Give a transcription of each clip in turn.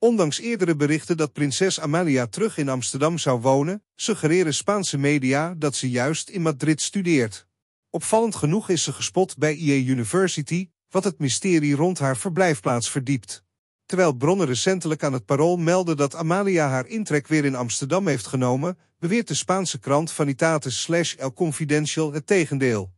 Ondanks eerdere berichten dat prinses Amalia terug in Amsterdam zou wonen, suggereren Spaanse media dat ze juist in Madrid studeert. Opvallend genoeg is ze gespot bij IE University, wat het mysterie rond haar verblijfplaats verdiept. Terwijl bronnen recentelijk aan het parool melden dat Amalia haar intrek weer in Amsterdam heeft genomen, beweert de Spaanse krant Vanitatis slash El Confidencial het tegendeel.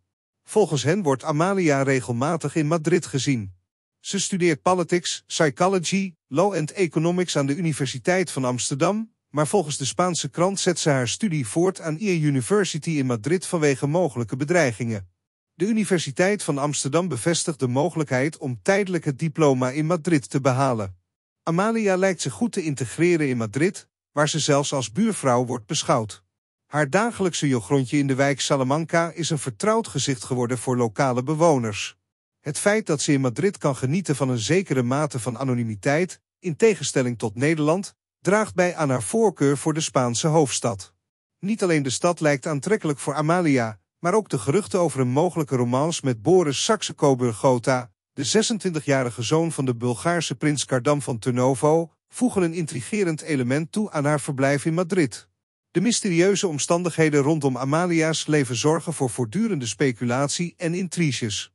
Volgens hen wordt Amalia regelmatig in Madrid gezien. Ze studeert politics, psychology, law and economics aan de Universiteit van Amsterdam, maar volgens de Spaanse krant zet ze haar studie voort aan IE University in Madrid vanwege mogelijke bedreigingen. De Universiteit van Amsterdam bevestigt de mogelijkheid om tijdelijk het diploma in Madrid te behalen. Amalia lijkt zich goed te integreren in Madrid, waar ze zelfs als buurvrouw wordt beschouwd. Haar dagelijkse jogrondje in de wijk Salamanca is een vertrouwd gezicht geworden voor lokale bewoners. Het feit dat ze in Madrid kan genieten van een zekere mate van anonimiteit, in tegenstelling tot Nederland, draagt bij aan haar voorkeur voor de Spaanse hoofdstad. Niet alleen de stad lijkt aantrekkelijk voor Amalia, maar ook de geruchten over een mogelijke romance met Boris Saxe-Coburg-Gotha, de 26-jarige zoon van de Bulgaarse prins Kardam van Turnovo, voegen een intrigerend element toe aan haar verblijf in Madrid. De mysterieuze omstandigheden rondom Amalia's leven zorgen voor voortdurende speculatie en intriges.